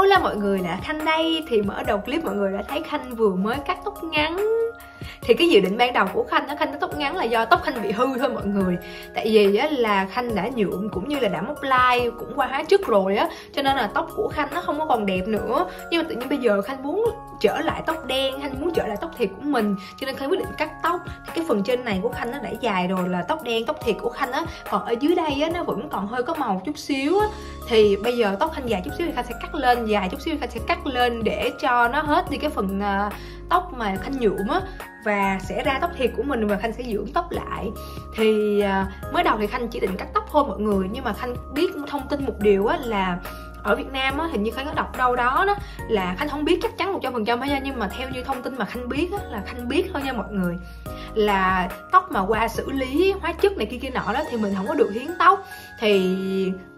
Hola mọi người, là Khanh đây. Thì mở đầu clip mọi người đã thấy Khanh vừa mới cắt tóc ngắn thì cái dự định ban đầu của khanh nó khanh nó tóc ngắn là do tóc khanh bị hư thôi mọi người. Tại vì á là khanh đã nhuộm cũng như là đã móc like cũng qua hóa trước rồi á. Cho nên là tóc của khanh nó không có còn đẹp nữa. Nhưng mà tự nhiên bây giờ khanh muốn trở lại tóc đen khanh muốn trở lại tóc thiệt của mình. Cho nên khanh quyết định cắt tóc. Thì cái phần trên này của khanh nó đã dài rồi là tóc đen tóc thiệt của khanh á. Còn ở dưới đây á nó vẫn còn hơi có màu chút xíu á. Thì bây giờ tóc khanh dài chút xíu thì khanh sẽ cắt lên dài chút xíu thì khanh sẽ cắt lên để cho nó hết đi cái phần uh, tóc mà khanh nhuộm á và sẽ ra tóc thiệt của mình và khanh sẽ dưỡng tóc lại. Thì uh, mới đầu thì khanh chỉ định cắt tóc thôi mọi người nhưng mà khanh biết thông tin một điều á là ở Việt Nam á hình như khanh có đọc đâu đó đó là khanh không biết chắc chắn một trăm phần trăm nha nhưng mà theo như thông tin mà khanh biết á là khanh biết thôi nha mọi người. Là tóc mà qua xử lý hóa chất này kia kia nọ đó thì mình không có được hiến tóc. Thì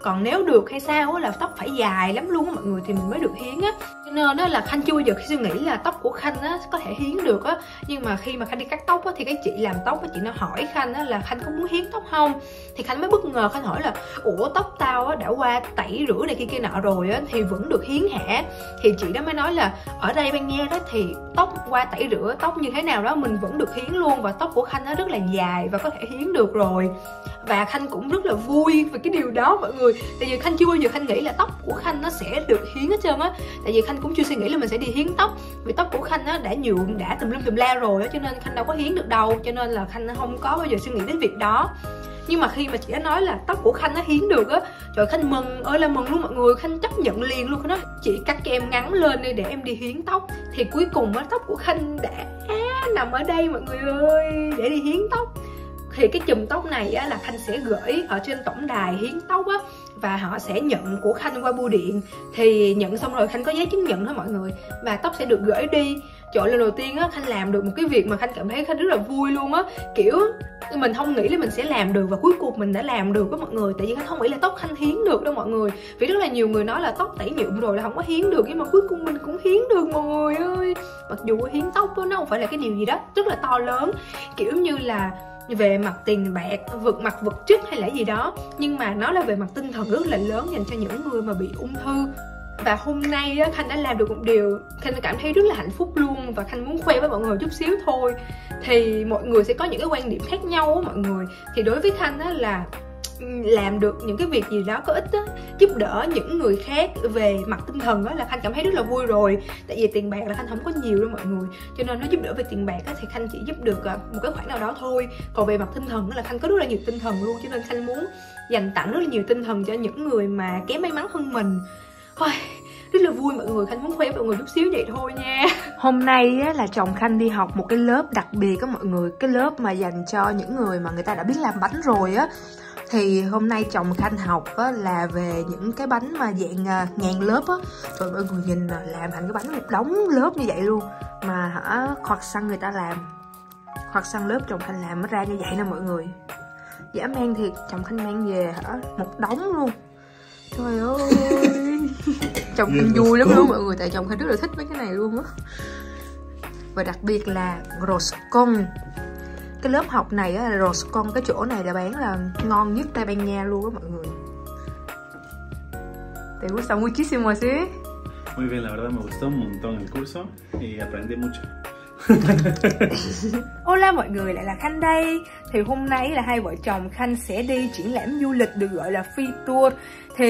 còn nếu được hay sao á là tóc phải dài lắm luôn á mọi người thì mình mới được hiến á nên đó là khanh chưa bao giờ suy nghĩ là tóc của khanh á có thể hiến được á. Nhưng mà khi mà khanh đi cắt tóc á thì cái chị làm tóc á, chị nó hỏi khanh á là khanh có muốn hiến tóc không? Thì khanh mới bất ngờ khanh hỏi là, ủa, tóc tao á đã qua tẩy rửa này kia kia nọ rồi á, thì vẫn được hiến hả? Thì chị đó mới nói là, ở đây bên nghe đó thì tóc qua tẩy rửa, tóc như thế nào đó mình vẫn được hiến luôn và tóc của khanh nó rất là dài và có thể hiến được rồi. Và khanh cũng rất là vui về cái điều đó mọi người. Tại vì khanh chưa bao giờ khanh nghĩ là tóc của khanh nó sẽ được hiến hết trơn á. Tại vì khanh cũng chưa suy nghĩ là mình sẽ đi hiến tóc. Vì tóc của khanh á, đã nhuộm, đã tùm lum tùm la rồi á, cho nên khanh đâu có hiến được đâu, cho nên là khanh không có bao giờ suy nghĩ đến việc đó. Nhưng mà khi mà chị đã nói là tóc của khanh nó hiến được á, trời, khanh mừng, ơi là mừng luôn mọi người, khanh chấp nhận liền luôn. Nó chị cắt cho em ngắn lên đi để em đi hiến tóc. Thì cuối cùng á, tóc của khanh đã nằm ở đây mọi người ơi, để đi hiến tóc thì cái chùm tóc này á, là khanh sẽ gửi ở trên tổng đài hiến tóc á và họ sẽ nhận của khanh qua bưu điện. Thì nhận xong rồi khanh có giấy chứng nhận thôi mọi người và tóc sẽ được gửi đi. Trời lần đầu tiên á khanh làm được một cái việc mà khanh cảm thấy khanh rất là vui luôn á. Kiểu mình không nghĩ là mình sẽ làm được và cuối cùng mình đã làm được với mọi người. Tại vì khanh không nghĩ là tóc khanh hiến được đâu mọi người. Vì rất là nhiều người nói là tóc tẩy nhuộm rồi là không có hiến được nhưng mà cuối cùng mình cũng hiến được mọi người ơi. Mặc dù hiến tóc đó, nó không phải là cái điều gì đó rất là to lớn. Kiểu như là về mặt tiền bạc vật mặt vật chất hay là gì đó. Nhưng mà nó là về mặt tinh thần rất là lớn dành cho những người mà bị ung thư. Và hôm nay á, khanh đã làm được một điều khanh cảm thấy rất là hạnh phúc luôn và khanh muốn khoe với mọi người chút xíu thôi. Thì mọi người sẽ có những cái quan điểm khác nhau á mọi người. Thì đối với khanh á là làm được những cái việc gì đó có ích đó, giúp đỡ những người khác về mặt tinh thần đó là khanh cảm thấy rất là vui rồi. Tại vì tiền bạc là khanh không có nhiều đâu mọi người cho nên nó giúp đỡ về tiền bạc thì khanh chỉ giúp được à, một cái khoản nào đó thôi. Còn về mặt tinh thần á là khanh có rất là nhiều tinh thần luôn cho nên khanh muốn dành tặng rất là nhiều tinh thần cho những người mà kém may mắn hơn mình. Thôi rất là vui mọi người khanh muốn khoe với mọi người chút xíu vậy thôi nha. Hôm nay á, là chồng khanh đi học một cái lớp đặc biệt á mọi người cái lớp mà dành cho những người mà người ta đã biết làm bánh rồi á thì hôm nay chồng khanh học á, là về những cái bánh mà dạng à, ngàn lớp á. Rồi mọi người nhìn làm thành cái bánh một đống lớp như vậy luôn. Mà hả khoặt xăng người ta làm. Khoặt xăng lớp chồng khanh làm nó ra như vậy nè mọi người. Dã man thiệt chồng khanh mang về hả một đống luôn. Trời ơi. Chồng khanh vui lắm luôn mọi người tại chồng khanh rất là thích mấy cái này luôn á. Và đặc biệt là roscon cái lớp học này á, Roscon cái chỗ này là bán là ngon nhất Tây Ban Nha luôn á mọi người ¿Te gusta muchísimo, sí? Muy bien, la verdad me gustó un montón el curso y aprendí mucho. Hola mọi người, lại là Khanh đây Thì hôm nay là hai vợ chồng Khanh sẽ đi triển lãm du lịch được gọi là free tour Thì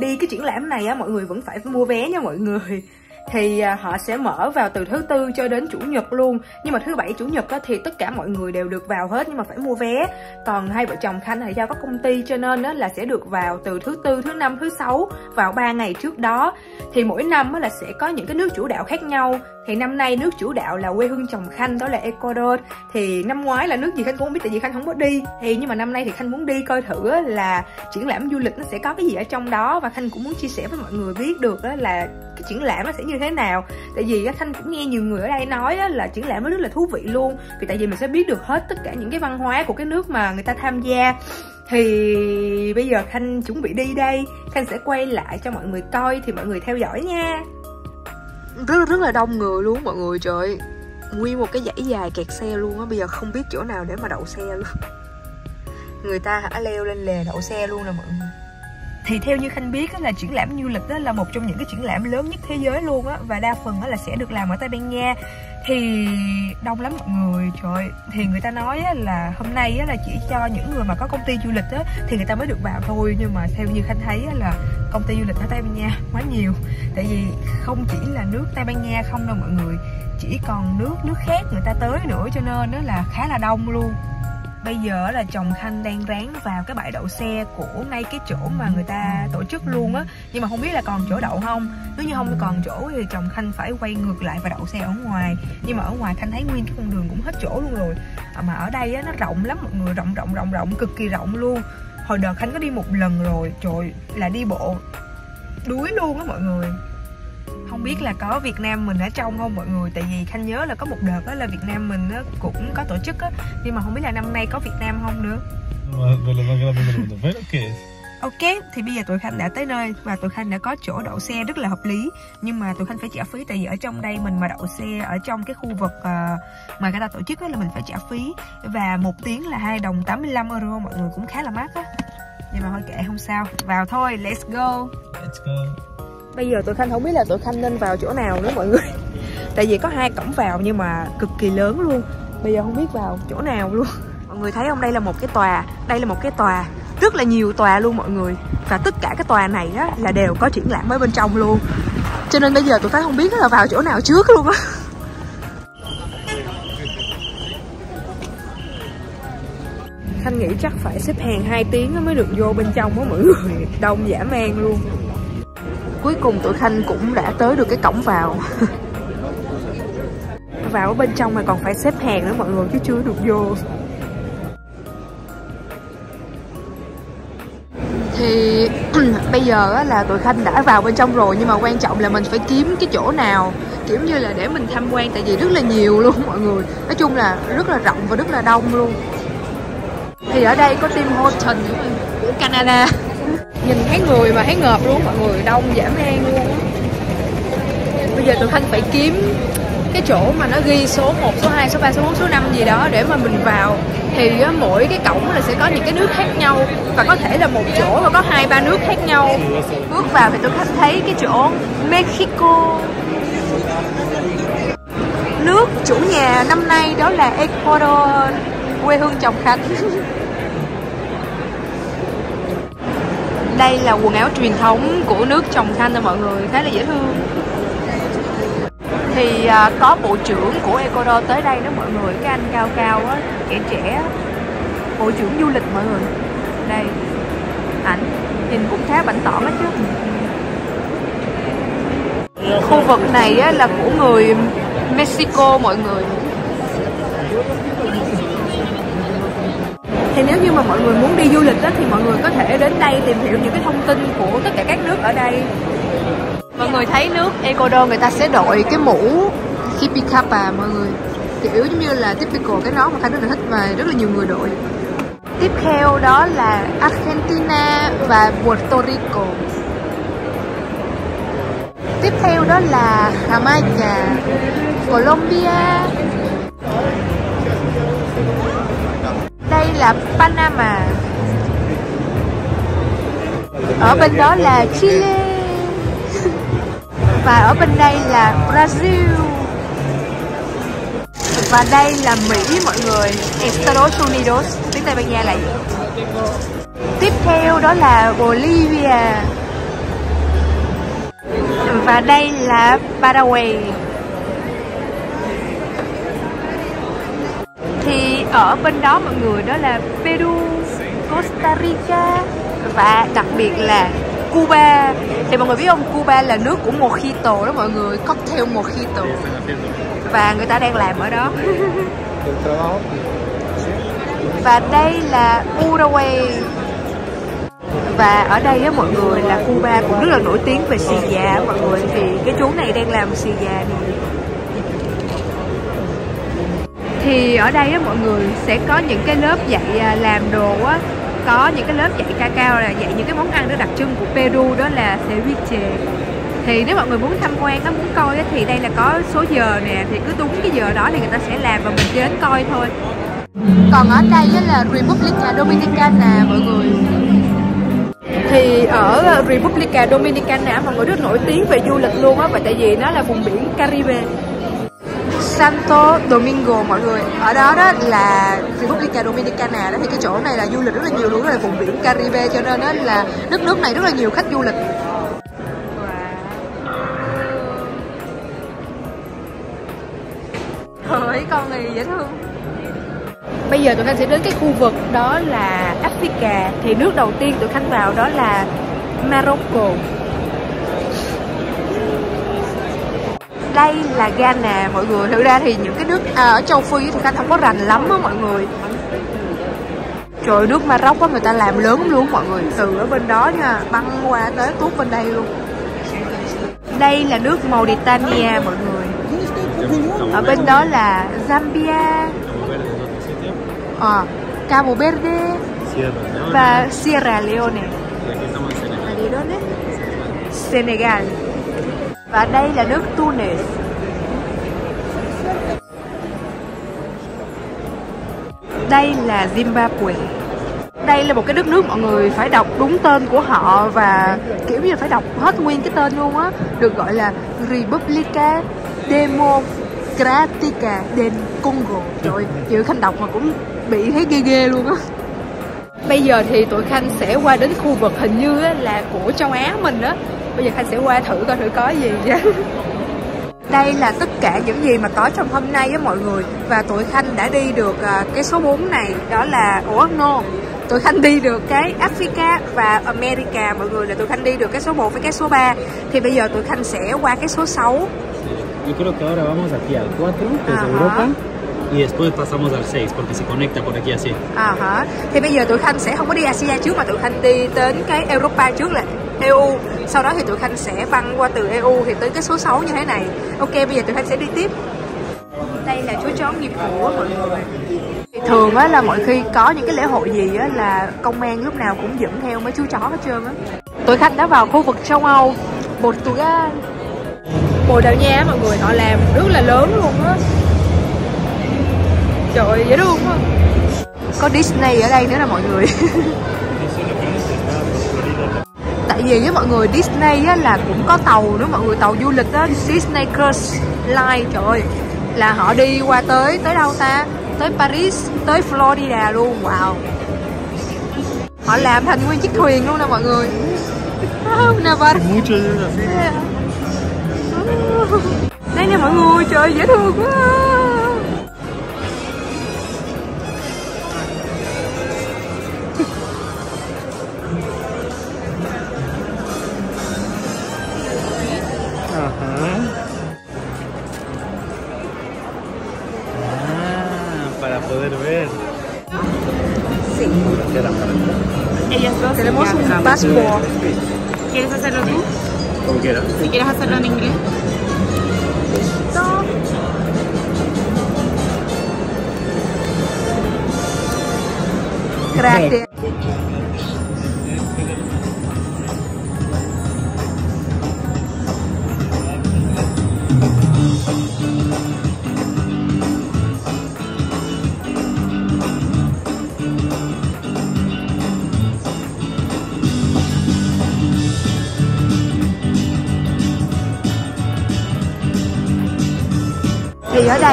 đi cái triển lãm này á, mọi người vẫn phải mua vé nha mọi người thì à, họ sẽ mở vào từ thứ tư cho đến chủ nhật luôn. Nhưng mà thứ bảy, chủ nhật thì tất cả mọi người đều được vào hết nhưng mà phải mua vé. Còn hai vợ chồng khanh thì do có công ty cho nên là sẽ được vào từ thứ tư, thứ năm, thứ sáu vào 3 ngày trước đó. Thì mỗi năm là sẽ có những cái nước chủ đạo khác nhau. Thì năm nay nước chủ đạo là quê hương chồng khanh, đó là ecuador. Thì năm ngoái là nước gì khanh cũng không biết, tại vì khanh không có đi. Thì nhưng mà năm nay thì khanh muốn đi coi thử là triển lãm du lịch nó sẽ có cái gì ở trong đó. Và khanh cũng muốn chia sẻ với mọi người biết được là cái triển lãm nó sẽ như thế nào. Tại vì thanh cũng nghe nhiều người ở đây nói là triển lãm nó rất là thú vị luôn. Vì tại vì mình sẽ biết được hết tất cả những cái văn hóa của cái nước mà người ta tham gia. Thì bây giờ khanh chuẩn bị đi đây. Khanh sẽ quay lại cho mọi người coi thì mọi người theo dõi nha. Rất rất là đông người luôn mọi người, trời. Nguyên một cái dãy dài kẹt xe luôn á, bây giờ không biết chỗ nào để mà đậu xe luôn. Người ta hả leo lên lề đậu xe luôn nè mọi người thì theo như khanh biết là triển lãm du lịch đó là một trong những cái triển lãm lớn nhất thế giới luôn á, và đa phần là sẽ được làm ở tây ban nha. Thì đông lắm mọi người, trời thì người ta nói là hôm nay là chỉ cho những người mà có công ty du lịch á, thì người ta mới được vào thôi. Nhưng mà theo như khanh thấy là công ty du lịch ở tây ban nha quá nhiều. Tại vì không chỉ là nước tây ban nha không đâu mọi người, chỉ còn nước nước khác người ta tới nữa, cho nên nó là khá là đông luôn bây giờ là chồng khanh đang ráng vào cái bãi đậu xe của ngay cái chỗ mà người ta tổ chức luôn á. Nhưng mà không biết là còn chỗ đậu không? Nếu như không còn chỗ thì chồng khanh phải quay ngược lại và đậu xe ở ngoài. Nhưng mà ở ngoài khanh thấy nguyên cái con đường cũng hết chỗ luôn rồi. À, mà ở đây á, nó rộng lắm mọi người, rộng rộng rộng rộng, cực kỳ rộng luôn. Hồi đợt khanh có đi một lần rồi, trời là đi bộ đuối luôn á mọi người không biết là có Việt Nam mình ở trong không mọi người? Tại vì khanh nhớ là có một đợt đó là Việt Nam mình nó cũng có tổ chức á. Nhưng mà không biết là năm nay có Việt Nam không nữa? Ok, thì bây giờ tụi Khanh đã tới nơi và tụi Khanh đã có chỗ đậu xe rất là hợp lý. Nhưng mà tụi Khanh phải trả phí tại vì ở trong đây mình mà đậu xe ở trong cái khu vực uh, mà người ta tổ chức là mình phải trả phí. Và một tiếng là 2 đồng 85 euro mọi người cũng khá là mắc á. Nhưng mà thôi kệ không sao, vào thôi, let's go. Let's go. Bây giờ tụi Khanh không biết là tụi Khanh nên vào chỗ nào nữa mọi người. Tại vì có hai cổng vào nhưng mà cực kỳ lớn luôn. Bây giờ không biết vào chỗ nào luôn. Mọi người thấy không? Đây là một cái tòa. Đây là một cái tòa. Rất là nhiều tòa luôn mọi người. Và tất cả cái tòa này á, là đều có triển lãm ở bên trong luôn. Cho nên bây giờ tụi Khanh không biết là vào chỗ nào trước luôn á. Khanh nghĩ chắc phải xếp hàng 2 tiếng mới được vô bên trong á mọi người. Đông giả man luôn cuối cùng tụi khanh cũng đã tới được cái cổng vào. Vào ở bên trong mà còn phải xếp hàng nữa mọi người chứ chưa được vô. Thì bây giờ là tụi khanh đã vào bên trong rồi nhưng mà quan trọng là mình phải kiếm cái chỗ nào kiểu như là để mình tham quan tại vì rất là nhiều luôn mọi người. Nói chung là rất là rộng và rất là đông luôn. Thì ở đây có Tim Horton của Canada nhìn thấy người mà thấy ngợp luôn mọi người đông dã man luôn bây giờ tụi thanh phải kiếm cái chỗ mà nó ghi số 1, số 2, số 3, số 4, số 5 gì đó để mà mình vào. Thì mỗi cái cổng là sẽ có những cái nước khác nhau và có thể là một chỗ mà có hai ba nước khác nhau. Bước vào thì tôi khanh thấy cái chỗ Mexico. Nước chủ nhà năm nay đó là Ecuador quê hương chồng khánh. đây là quần áo truyền thống của nước trồng khanh cho mọi người khá là dễ thương. Thì à, có bộ trưởng của Ecuador tới đây đó mọi người. Cái anh cao cao á trẻ trẻ bộ trưởng du lịch mọi người. Đây. Ảnh nhìn cũng khá bảnh tỏn hết chứ. Khu vực này á, là của người Mexico mọi người thì nếu như mà mọi người muốn đi du lịch đó, thì mọi người có thể đến đây tìm hiểu những cái thông tin của tất cả các nước ở đây. Mọi người thấy nước Ecuador người ta sẽ đội cái mũ hippie capa mọi người? Kiểu giống như là typical cái nón mà khanh rất là thích và rất là nhiều người đội. Tiếp theo đó là Argentina và Puerto Rico. Tiếp theo đó là Jamaica Colombia là Panama. Ở bên đó là Chile. Và ở bên đây là Brazil. Và đây là Mỹ, mọi người. Estados Unidos. Tiếng Tây Ban Nha là gì? tiếp theo đó là Bolivia. Và đây là Paraguay thì ở bên đó mọi người đó là Peru, Costa Rica và đặc biệt là Cuba. Thì mọi người biết không? Cuba là nước của mojito đó mọi người cocktail mojito. Và người ta đang làm ở đó. Và đây là Uruguay. Và ở đây á mọi người là Cuba cũng rất là nổi tiếng về xì già mọi người. Thì cái chú này đang làm xì già này thì ở đây á mọi người sẽ có những cái lớp dạy à, làm đồ á có những cái lớp dạy ca cao là dạy những cái món ăn đó đặc trưng của Peru đó là ceviche. Thì nếu mọi người muốn tham quan á muốn coi á, thì đây là có số giờ nè thì cứ đúng cái giờ đó thì người ta sẽ làm và mình đến coi thôi. Còn ở đây á là Republica Dominicana mọi người. Thì thì ở Republica Dominicana mọi người rất nổi tiếng về du lịch luôn á và tại vì nó là vùng biển Caribe Santo Domingo, mọi người. Ở đó đó là Republica Dominicana đó. Thì cái chỗ này là du lịch rất là nhiều luôn đó là vùng biển Caribe, cho nên đó là đất nước này rất là nhiều khách du lịch. Trời con này dễ thương. Bây giờ tụi Khanh sẽ đến cái khu vực đó là Africa. Thì nước đầu tiên tụi Khanh vào đó là Morocco. Đây là Ghana mọi người. Thực ra thì những cái nước à, ở châu Phi thì Khanh không có rành lắm á mọi người. Trời nước Maroc á người ta làm lớn luôn mọi người. Từ ở bên đó nha băng qua tới tuốt bên đây luôn. Đây là nước Mauritania mọi người. Ở bên đó là Zambia à, Cabo Verde và Sierra Leone. Senegal và đây là nước Tunis. Đây là Zimbabwe. Đây là một cái đất nước mọi người phải đọc đúng tên của họ và kiểu như là phải đọc hết nguyên cái tên luôn á. Được gọi là Republica Democratica del Congo. Trời chữ khanh đọc mà cũng bị thấy ghê ghê luôn á. Bây giờ thì tụi khanh sẽ qua đến khu vực hình như là của châu á mình đó bây giờ khanh sẽ qua thử coi thử có gì đây là tất cả những gì mà có trong hôm nay với mọi người và tụi khanh đã đi được uh, cái số 4 này đó là ủa no tụi khanh đi được cái Africa và America mọi người là tụi khanh đi được cái số 1 với cái số 3 thì bây giờ tụi khanh sẽ qua cái số 6 Yo creo que ahora vamos aquí al 4, que es Ajá. Europa, y después pasamos al 6, porque se conecta por aquí así. À hả. Thì bây giờ tụi Khanh sẽ không có đi Asia trước mà tụi Khanh đi đến cái Europa trước là EU. Sau đó thì tụi Khanh sẽ băng qua từ EU thì tới cái số 6 như thế này. Ok, bây giờ tụi Khanh sẽ đi tiếp. Đây là chú chó nghiệp vụ á mọi người. Thường á là mọi khi có những cái lễ hội gì á là công an lúc nào cũng dẫn theo mấy chú chó hết trơn á. Tụi Khanh đã vào khu vực châu Âu, Portugal. Bồ Đào Nha á mọi người họ làm rất là lớn luôn á. Trời ơi, dễ thương quá Có Disney ở đây nữa nè mọi người Vì với mọi người Disney á, là cũng có tàu nữa mọi người Tàu du lịch á, Disney Cruise Line Trời ơi Là họ đi qua tới, tới đâu ta? Tới Paris, tới Florida luôn Wow. Họ làm thành nguyên chiếc thuyền luôn nè mọi người. Así. Đây nè mọi người, trời dễ thương quá Estamos. passport ¿Quieres hacerlo tú? Como quieras. Si quieres hacerlo en inglés. Gracias.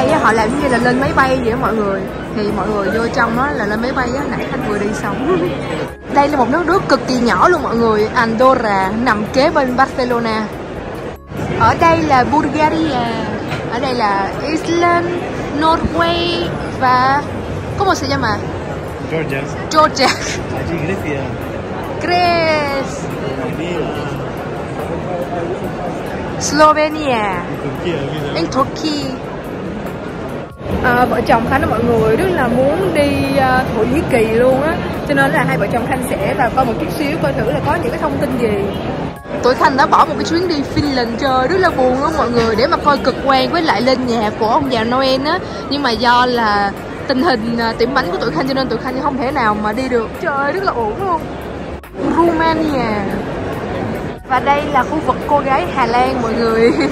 Đây á, họ làm như là lên máy bay vậy á mọi người. Thì mọi người vô trong đó là lên máy bay á nãy khanh vừa đi xong. Đây là một nước nước cực kỳ nhỏ luôn mọi người. Andorra nằm kế bên Barcelona. Ở đây là Bulgaria ở đây là Iceland Norway và có một sự llama Georgia. Georgia. Allí Grecia. Greece. Slovenia. Turquía. aquí, in Turkey à, vợ chồng Khánh đó mọi người rất là muốn đi à, Thổ Nhĩ Kỳ luôn á. Cho nên là hai vợ chồng Khanh sẽ vào coi một chút xíu coi thử là có những cái thông tin gì. Tụi Khanh đã bỏ một cái chuyến đi Finland chơi rất là buồn luôn mọi người để mà coi cực quang với lại lên nhà của ông già Noel á. Nhưng mà do là tình hình à, tiệm bánh của tụi Khanh cho nên tụi Khanh không thể nào mà đi được. Trời rất là ổn luôn. Romania. Và đây là khu vực cô gái Hà Lan mọi người.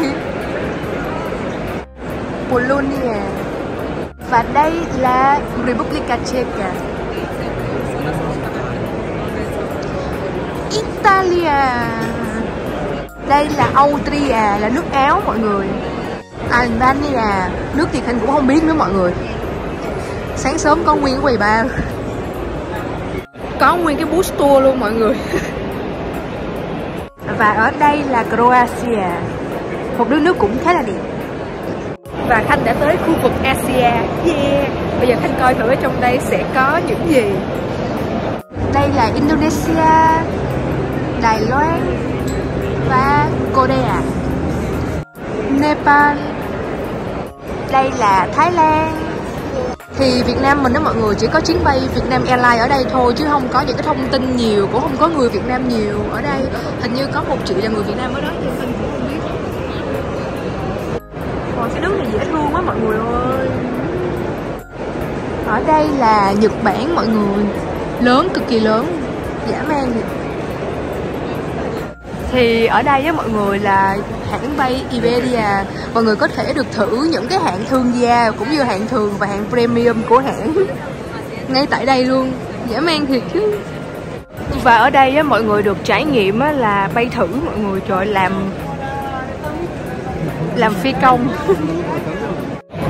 Polonia và đây là Republika Czech Italia. Đây là Austria, là nước Áo mọi người. Albania, nước thì khanh cũng không biết nữa mọi người. Sáng sớm có nguyên cái quầy bar. Có nguyên cái bus tour luôn mọi người. Và ở đây là Croatia. Một đứa nước cũng khá là đẹp và Khanh đã tới khu vực Asia. Yeah. Bây giờ Khanh coi thử ở trong đây sẽ có những gì. Đây là Indonesia, Đài Loan và Korea. Nepal. Đây là Thái Lan. Thì Việt Nam mình đó mọi người, chỉ có chuyến bay Việt Nam Airlines ở đây thôi, chứ không có những cái thông tin nhiều, cũng không có người Việt Nam nhiều ở đây. Hình như có một triệu là người Việt Nam ở đó. nhưng nước này dễ thương quá mọi người ơi. Ở đây là Nhật Bản mọi người. Lớn cực kỳ lớn. Dã man vậy thì ở đây á mọi người là hãng bay Iberia. Mọi người có thể được thử những cái hạng thương gia cũng như hạng thường và hạng premium của hãng. Ngay tại đây luôn. Giả mang thiệt chứ. Và ở đây á, mọi người được trải nghiệm á, là bay thử mọi người trời làm làm phi công.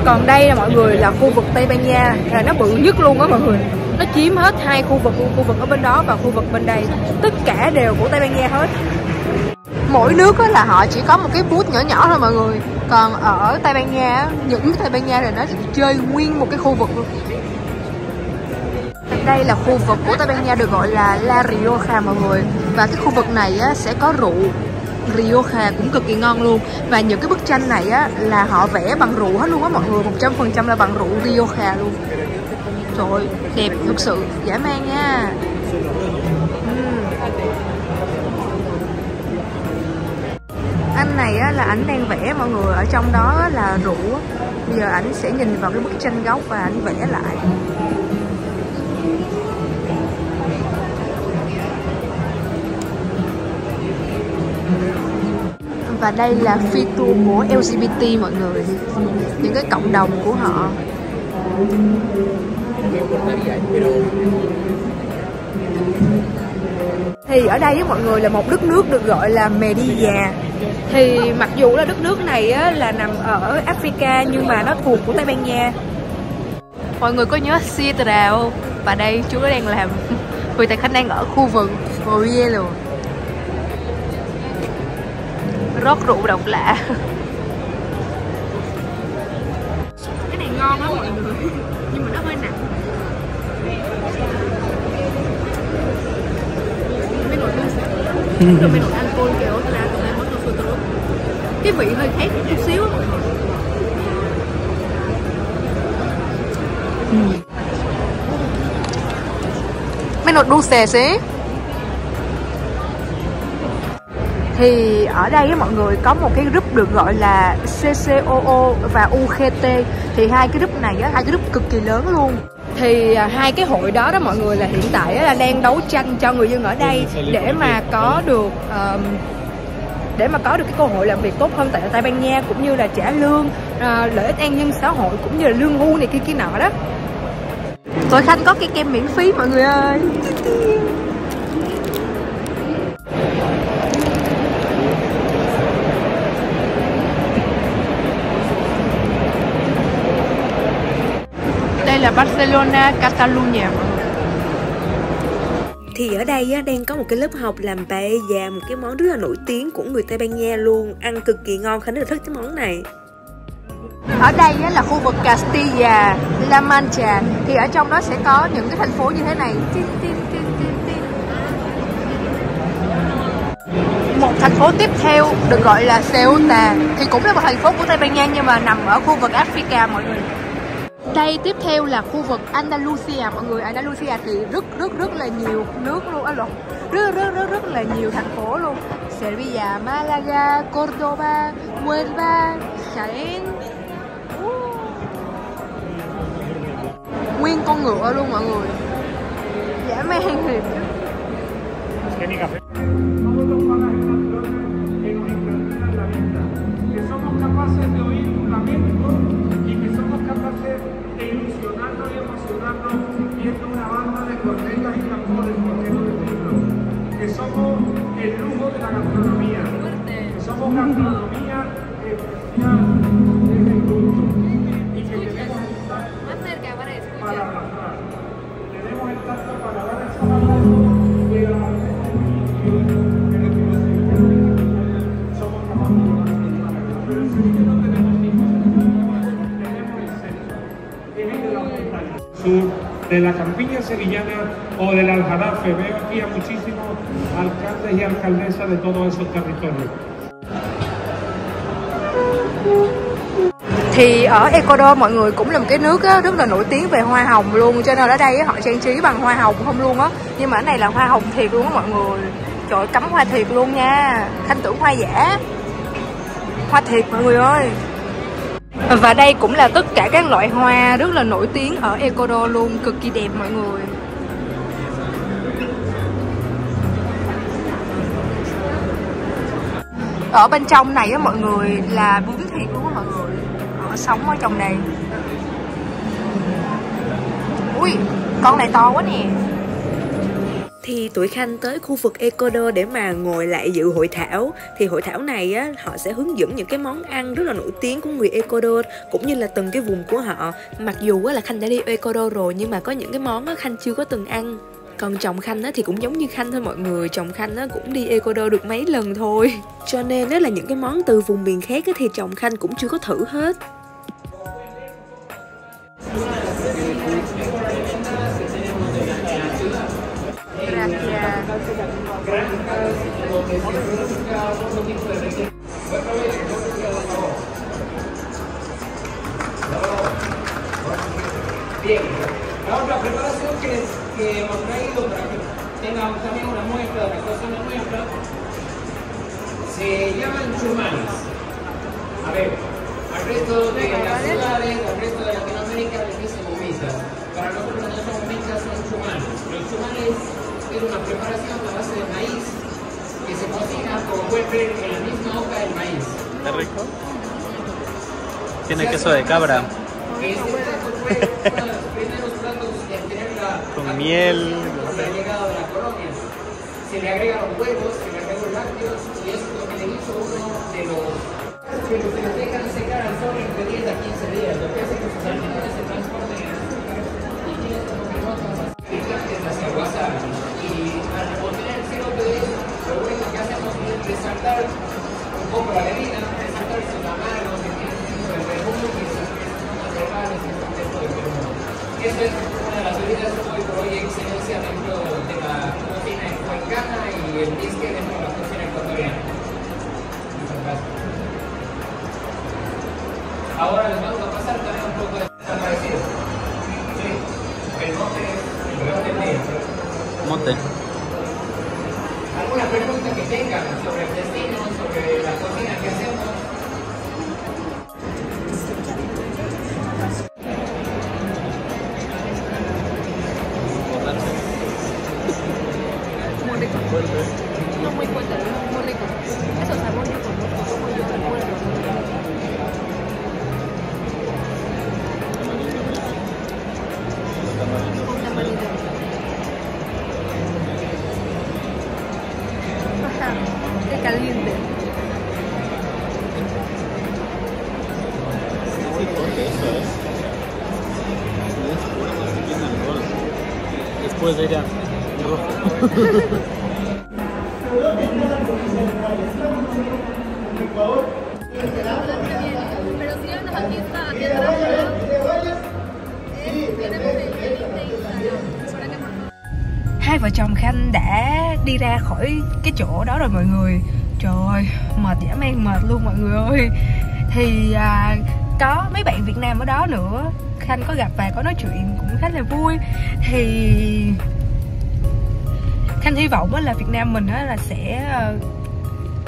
Còn đây là mọi người là khu vực Tây Ban Nha là nó bự nhất luôn á mọi người. Nó chiếm hết hai khu vực khu vực ở bên đó và khu vực bên đây. Tất cả đều của Tây Ban Nha hết. Mỗi nước á, là họ chỉ có một cái bút nhỏ nhỏ thôi mọi người. Còn ở Tây Ban Nha những Tây Ban Nha là nó chơi nguyên một cái khu vực luôn đây là khu vực của Tây Ban Nha được gọi là La Rioja mọi người. Và cái khu vực này á, sẽ có rượu. Rioja cũng cực kỳ ngon luôn. Và những cái bức tranh này á là họ vẽ bằng rượu hết luôn á mọi người. 100% là bằng rượu Rioja luôn. Trời ơi, đẹp thực sự. Dã man nha. Uhm. anh này á, là ảnh đang vẽ mọi người. Ở trong đó là rượu. Bây giờ ảnh sẽ nhìn vào cái bức tranh gốc và ảnh vẽ lại. Và đây là phi tour của LGBT mọi người. Những cái cộng đồng của họ. Thì ở đây với mọi người là một đất nước được gọi là Media. Thì mặc dù là đất nước này á, là nằm ở Africa nhưng mà nó thuộc của Tây Ban Nha. Mọi người có nhớ Sierra không? Và đây chú nó đang làm. Vì tại khánh đang ở khu vực. Morielo rót rượu độc lạ. Cái này ngon lắm mọi người. Nhưng mà nó hơi nặng. Mấy nồi tương rồi mấy nồi alcohol kiểu ra tụi em mất đồ tốt cái vị hơi khác chút xíu mọi người. Menos dulce sí thì ở đây mọi người có một cái group được gọi là CCOO và UGT thì hai cái group này á hai cái group cực kỳ lớn luôn. Thì à, hai cái hội đó đó mọi người là hiện tại là đang đấu tranh cho người dân ở đây để mà có được uh, để mà có được cái cơ hội làm việc tốt hơn tại Tây Ban Nha cũng như là trả lương uh, lợi ích an nhân xã hội cũng như là lương hưu này kia kia nọ đó. Tụi Khanh có cái kem miễn phí mọi người ơi Barcelona, Catalunya. Thì ở đây á, đang có một cái lớp học làm paella một cái món rất là nổi tiếng của người Tây Ban Nha luôn. Ăn cực kỳ ngon khánh rất là thích cái món này. Ở đây á, là khu vực Castilla, La Mancha. Thì ở trong đó sẽ có những cái thành phố như thế này. Một thành phố tiếp theo được gọi là Ceuta. Thì cũng là một thành phố của Tây Ban Nha nhưng mà nằm ở khu vực Africa mọi người đây tiếp theo là khu vực Andalusia. Mọi người Andalusia thì rất rất rất là nhiều nước luôn à, rất rất rất rất là nhiều thành phố luôn. Sevilla, Malaga, Cordoba, Huelva, Jaén. Nguyên con ngựa luôn mọi người. Dã man thiệt viendo Que el lujo de la gastronomía. Somos gastronomía especial desde el mundo y que tenemos el tacto para arrastrar. Tenemos el tacto para dar el sabor de la somos capaces de Pero el Sevilla no tenemos ningún tenemos el centro, que es el de las montañas. Sur de la campiña sevillana o del Aljarafe. Veo aquí a muchísimos alcaldes y alcaldesas de todos esos territorios. thì ở Ecuador mọi người cũng là một cái nước á, rất là nổi tiếng về hoa hồng luôn cho nên ở đây họ trang trí bằng hoa hồng không luôn á. Nhưng mà ở này là hoa hồng thiệt luôn á mọi người. Trời ơi, cắm hoa thiệt luôn nha. Thanh tưởng hoa giả. Hoa thiệt mọi người ơi. Và đây cũng là tất cả các loại hoa rất là nổi tiếng ở Ecuador luôn cực kỳ đẹp mọi người. Ở bên trong này á, mọi người là bún thiệt luôn á mọi người. Họ sống ở trong này. Ui, con này to quá nè. Thì tuổi khanh tới khu vực Ecuador để mà ngồi lại dự hội thảo. Thì hội thảo này á, họ sẽ hướng dẫn những cái món ăn rất là nổi tiếng của người Ecuador, cũng như là từng cái vùng của họ. Mặc dù á là khanh đã đi Ecuador rồi, nhưng mà có những cái món á khanh chưa có từng ăn còn chồng khanh á thì cũng giống như khanh thôi mọi người. Chồng khanh á cũng đi Ecuador được mấy lần thôi. Cho nên á là những cái món từ vùng miền khác á thì chồng khanh cũng chưa có thử hết. Bien, la preparación que, que hemos traído para que tengamos también una muestra de la cocina nuestra se llaman chumanes. A ver, al resto de las ciudades, al resto de Latinoamérica les dicen humisas. Para nosotros no son humisas, son chumanes. Los chumanes es una preparación a base de maíz que se cocina como pueden ver en la misma hoja del maíz. ¿Está rico? Tiene queso de cabra, Este miel. la llegada de la colonia. Se le agregan los huevos, se le agregan los lácteos y eso es lo que le hizo uno de los que se los dejan secar al sol entre 10 a 15 días, lo que hace que sus almidones muy rico no muy fuerte muy rico esos sabores como yo recuerdo con tamalito Ajá, qué caliente Después de ir a rojo. Rồi mọi người. Trời ơi mệt dã man mệt luôn mọi người ơi. Thì à, có mấy bạn việt nam ở đó nữa. Khanh có gặp và có nói chuyện cũng khá là vui. Thì khanh hy vọng là việt nam mình là sẽ ờ,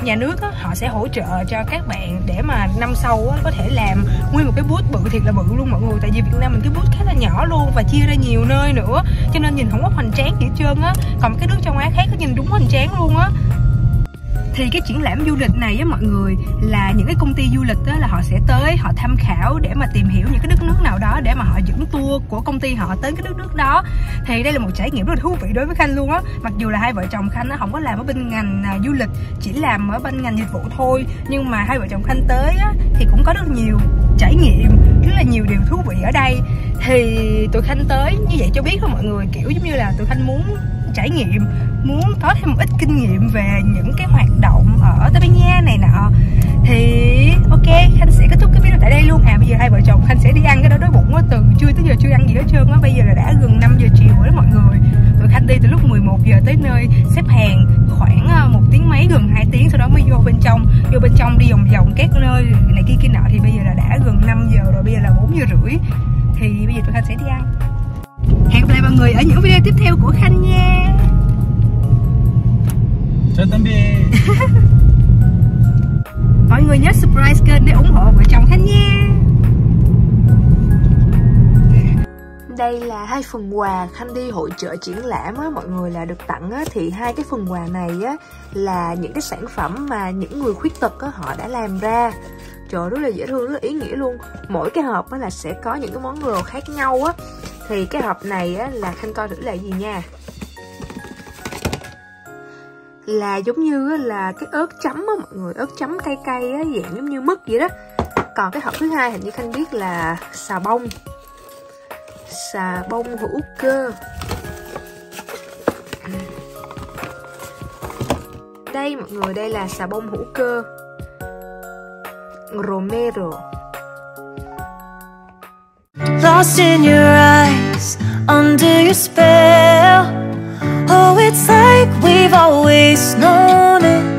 nhà nước á, họ sẽ hỗ trợ cho các bạn để mà năm sau á, có thể làm nguyên một cái bút bự thiệt là bự luôn mọi người. Tại vì Việt Nam mình cái bút khá là nhỏ luôn và chia ra nhiều nơi nữa. Cho nên nhìn không có hoành tráng gì hết trơn á. Còn cái nước châu Á khác nó nhìn đúng hoành tráng luôn á thì cái triển lãm du lịch này á mọi người là những cái công ty du lịch đó là họ sẽ tới họ tham khảo để mà tìm hiểu những cái đất nước nào đó để mà họ dẫn tour của công ty họ tới cái đất nước đó. Thì đây là một trải nghiệm rất là thú vị đối với khanh luôn á. Mặc dù là hai vợ chồng khanh nó không có làm ở bên ngành à, du lịch chỉ làm ở bên ngành dịch vụ thôi nhưng mà hai vợ chồng khanh tới á, thì cũng có rất nhiều trải nghiệm rất là nhiều điều thú vị ở đây. Thì tụi khanh tới như vậy cho biết thôi mọi người kiểu giống như là tụi khanh muốn trải nghiệm, muốn có thêm một ít kinh nghiệm về những cái hoạt động ở Tây Ban Nha này nọ. Thì, ok, khanh sẽ kết thúc cái video tại đây luôn. À bây giờ hai vợ chồng khanh sẽ đi ăn cái đó đói bụng quá từ trưa tới giờ chưa ăn gì hết trơn á. Bây giờ là đã gần 5 giờ chiều rồi đó mọi người. Tụi khanh đi từ lúc 11 giờ tới nơi xếp hàng khoảng ờ, một tiếng mấy, gần 2 tiếng. Sau đó mới vô bên trong, vô bên trong đi vòng vòng các nơi này kia kia nọ. Thì bây giờ là đã gần 5 giờ rồi, bây giờ là 4 giờ rưỡi. Thì bây giờ tụi khanh sẽ đi ăn hẹn gặp lại mọi người ở những video tiếp theo của khanh nha Yo también. mọi người nhớ subscribe kênh để ủng hộ vợ chồng khanh nha Đây là hai phần quà Khanh đi hội trợ triển lãm á, mọi người là được tặng á, thì hai cái phần quà này á là những cái sản phẩm mà những người khuyết tật á, họ đã làm ra. Trời ơi, rất là dễ thương, rất là ý nghĩa luôn. Mỗi cái hộp á là sẽ có những cái món đồ khác nhau á. Thì cái hộp này á là Khanh coi thử là gì nha. Là giống như là cái ớt chấm á mọi người, ớt chấm cay cay á, dạng giống như mứt vậy đó. Còn cái hộp thứ hai hình như Khanh biết là xà bông xà bông hữu cơ đây mọi người đây là xà bông hữu cơ Romero Lost in your eyes, under your spell. Oh, it's like we've always known.